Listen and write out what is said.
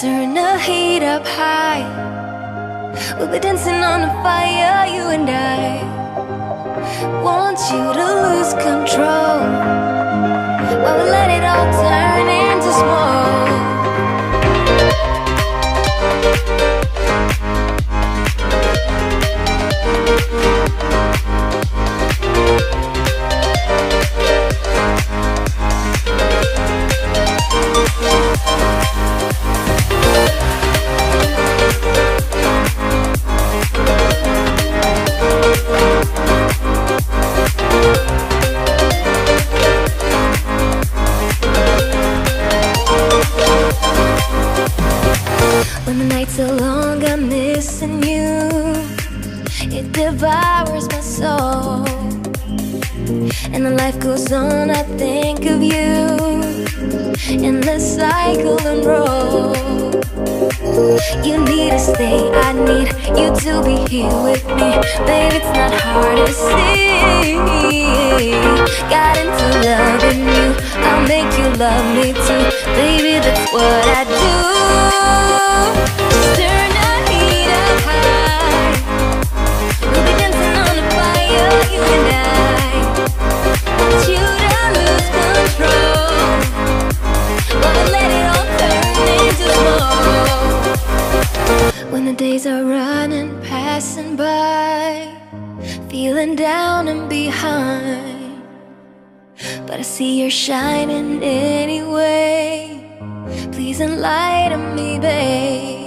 Turn the heat up high. We'll be dancing on the fire, you and I. Want you to lose control. While we let it all turn into smoke. And the life goes on, I think of you. In the cycle and roll. You need to stay, I need you to be here with me. Baby, it's not hard to see. Got into loving you, I'll make you love me too. Baby, that's what I do. behind. But I see you're shining anyway. Please enlighten me, babe.